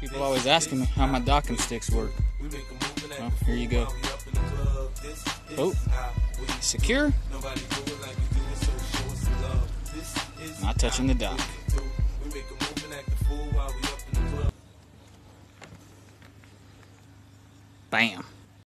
People always asking me how my docking sticks work. Well, here you go. Oh, secure. Not touching the dock. Bam.